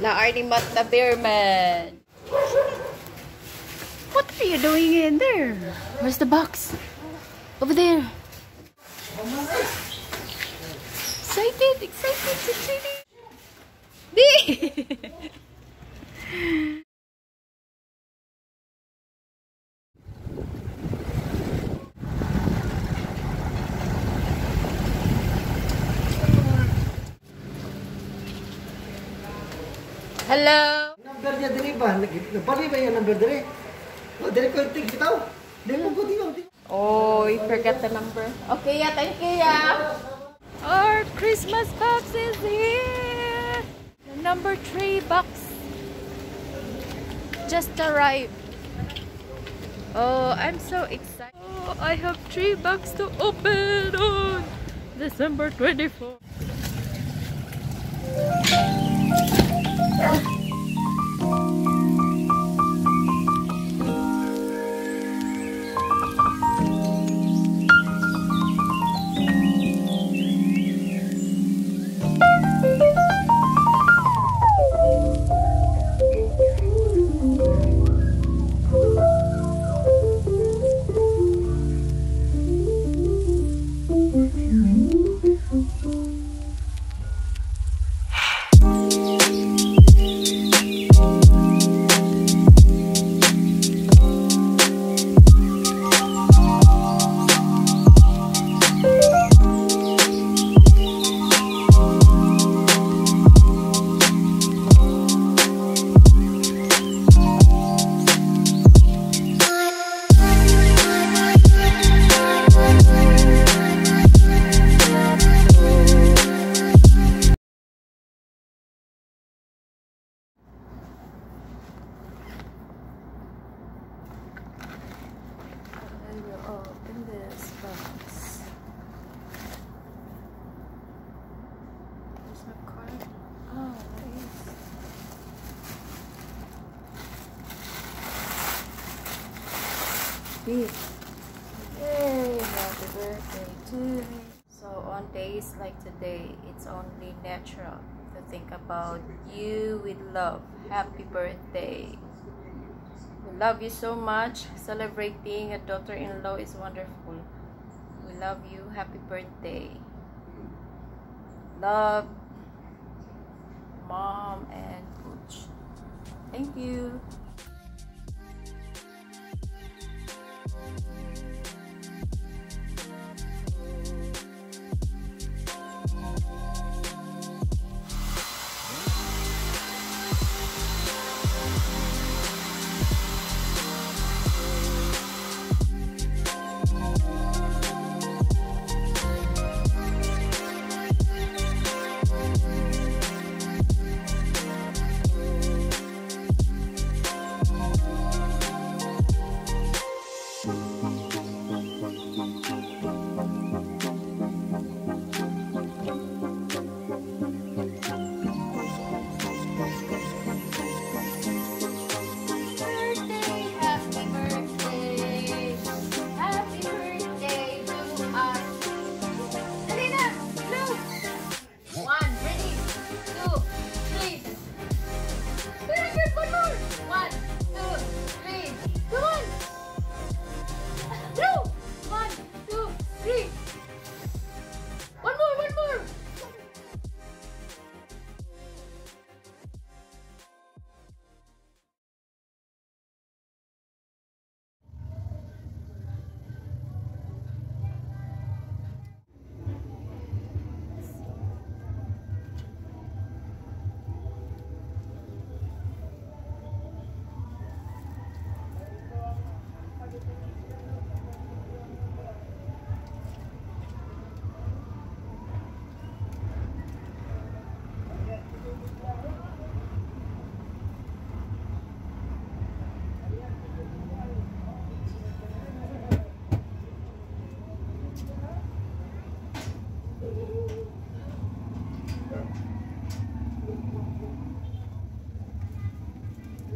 La Arnimat the Bearman. What are you doing in there? Where's the box? Over there. Excited, excited, excited. Hello. Number niya diri ba? Nabali ba yung number diri? O, diri ko tig bitaw. Diri mo tingog. Oh, you forgot the number. Okay, yeah, thank you, yeah. Our Christmas box is here. The number three box just arrived. Oh, I'm so excited. Oh, I have three box to open on December 24. I Yay! Happy birthday to me. So on days like today, it's only natural to think about you with love. Happy birthday. We love you so much. Celebrating a daughter-in-law is wonderful. We love you. Happy birthday. Love, mom and Pooch. Thank you.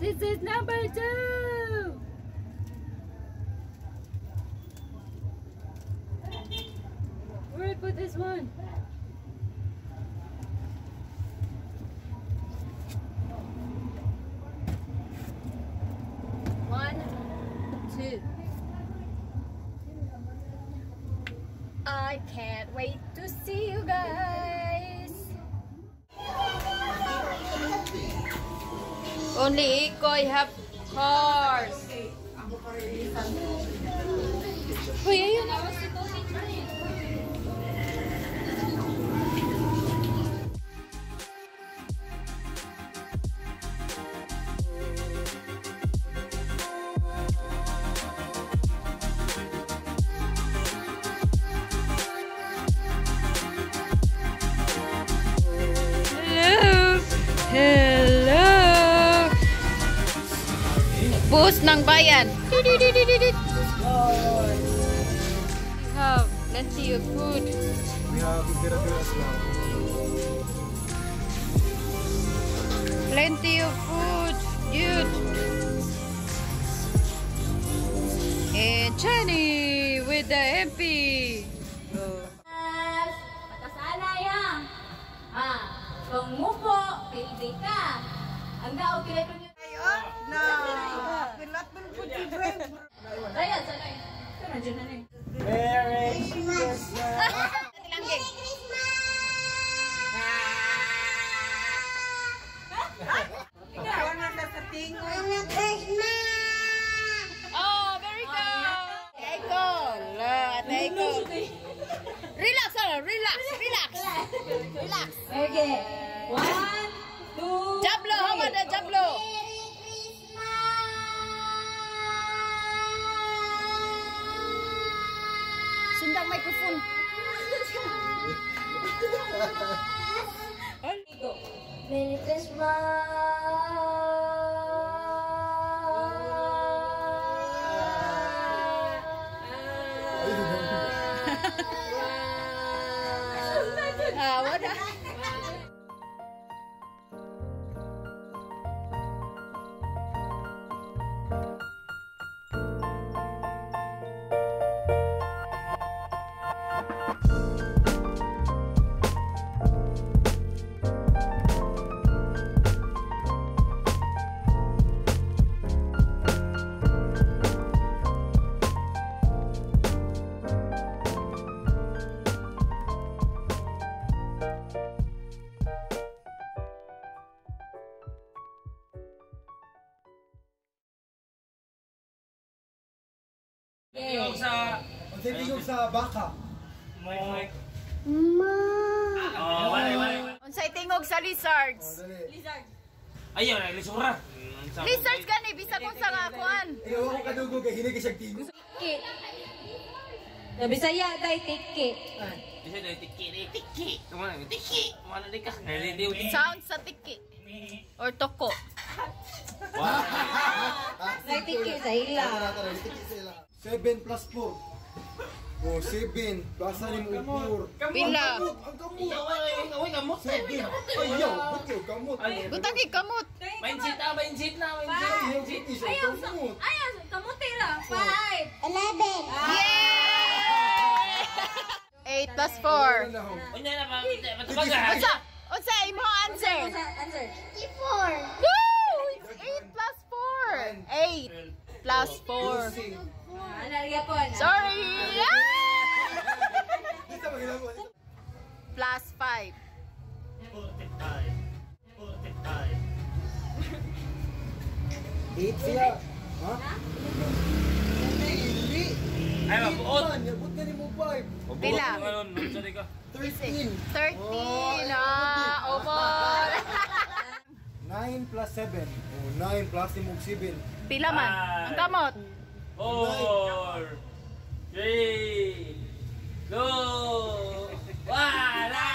This is number two. Where I put this one? Only Ikoy have cars. Uy, ayun. Hello! Bus ng bayan. We have plenty of food. We have temperature as well. Plenty of food, dude. And Jenny with the MP. Oh. Patasala yan. Ah, kung mupo, pildi ka. Ang gao kila Na rin. Merry Christmas! Ikaw na sa sa tingon. Oh, very good. Ate La, Ate Relax, relax, relax. Relax. Okay. One, two, Jablo, how about the Jablo? Sundang microphone. Merry Christmas. Ah, wala. Yung sa... Yung sa baka. Mike, Mike. Ma! Ah, oh, wala, wala. Tingog sa lizards? Lizard. Ayaw na, lisura. Lizards mm, gani, bisa kung sa nga kuan. Ayaw ako kadugo kay hindi kasi tingog. Tiki. Bisaya, day tiki. Bisaya, day tiki, day tiki. Tumana, tiki. Tumana, day ka. Sound sa tiki. Or toko. Wow! Tiki sa ila. Tiki sa ila. 7 plus 4. Oh, 7. Basa ni mo 4. Pila. Ang kamot. Away kamot. 7. Ayaw, ba't yung kamot? Butang kamot. Mindset na, mindset na, mindset. Ayaw, siya kamot? Ayan, kamutira. Five. Yay! 8 plus 4. Ano? Unya na pa, matabaga. Unsa? Unsa imo answer? Answer. Woo! It's 8 plus 4. 8 plus 4. Sorry! Plus 5. 45. 45. 8 siya. Ha? Hindi. Ay, mabuot. Nabot mo 5. Pila? 13. 13. Ah, obol. 9 plus 7. 9 plus 7. Pila man. Ang kamot four, three, go! Wala!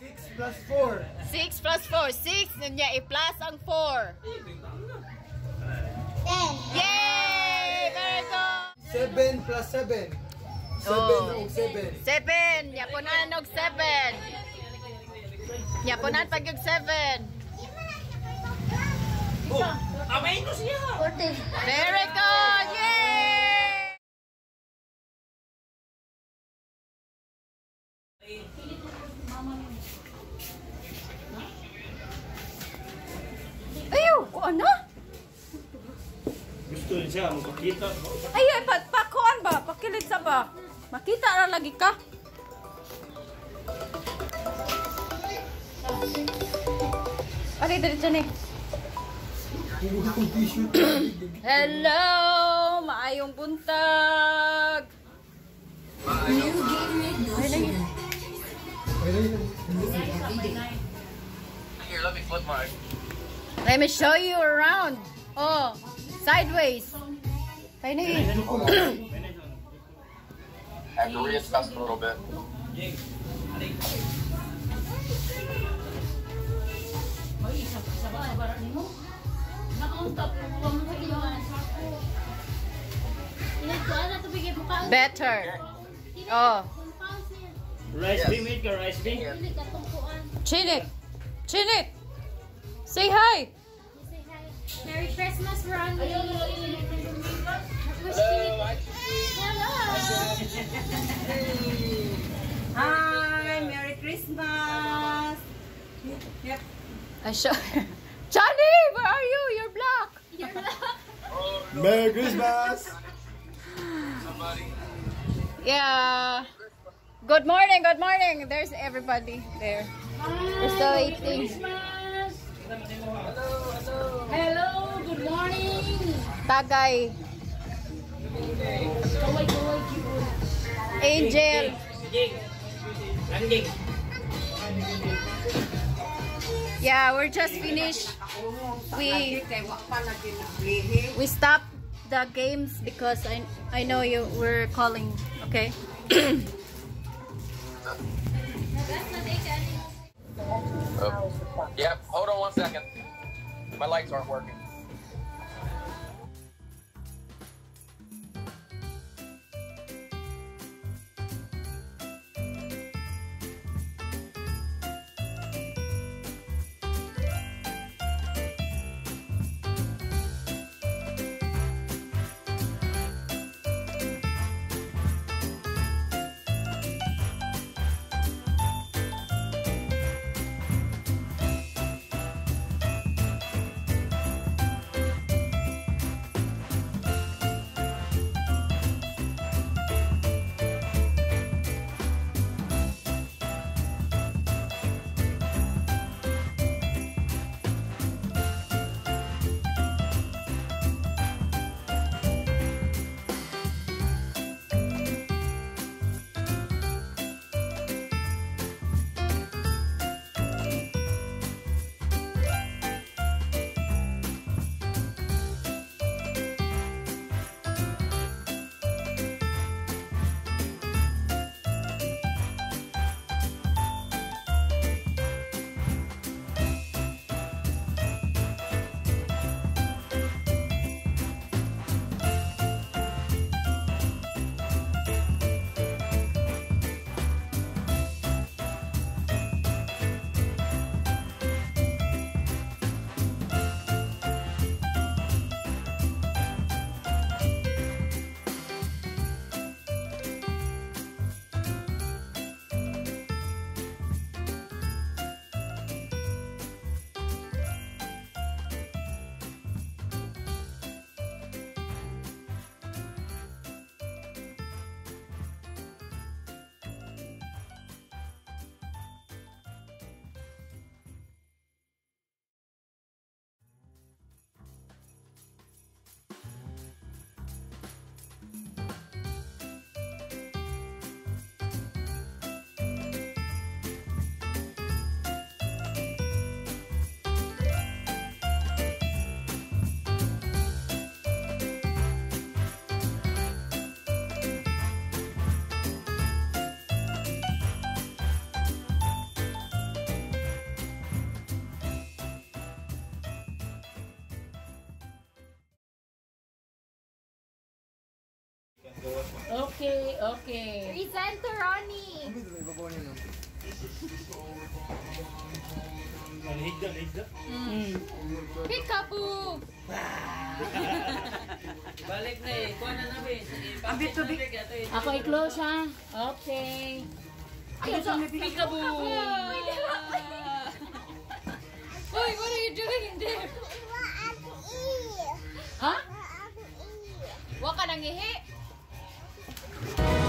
Six plus four. Six plus four. Six nun niya i-plus ang four. Ten. Yay! Very good! Seven plus seven. Seven oh. og seven. Seven. Yapunan og seven. Yapunan pag og seven. Ayo, pak, There it goes! Yay! Ayaw! Kung ano? Gusto rin siya makakita. Makita lagi kah? Aray, dari sini. Hello! Maayong buntag! Here, let me flip mine. Let me show you around. Oh, sideways. Eh. Have to readjust a little bit. Better. Oh, Rice bean, mate ka, rice bean. Chinik. Chinik. Say hi. Merry Christmas, Ronnie. Hello. Hi, Merry Christmas. I show. Johnny, where are you? Merry Christmas! Yeah. Good morning. Good morning. There's everybody there. We're still eating. Christmas. Hello. Hello, Good morning. Tagay. Kaway, kaway. Angel. Yeah, we're just finished. We we stopped the games because I I know you were calling. Okay. Oh. Yep, hold on one second. My lights aren't working. Okay, okay. Present to Ronnie. Higda, higda. Peekaboo. Balik na eh. Kuha na namin. Ambit to be. Ako i-close ha. Okay. Ay, ito, peekaboo. Boy, what are you doing in there? Ha? nangihi. Thank you.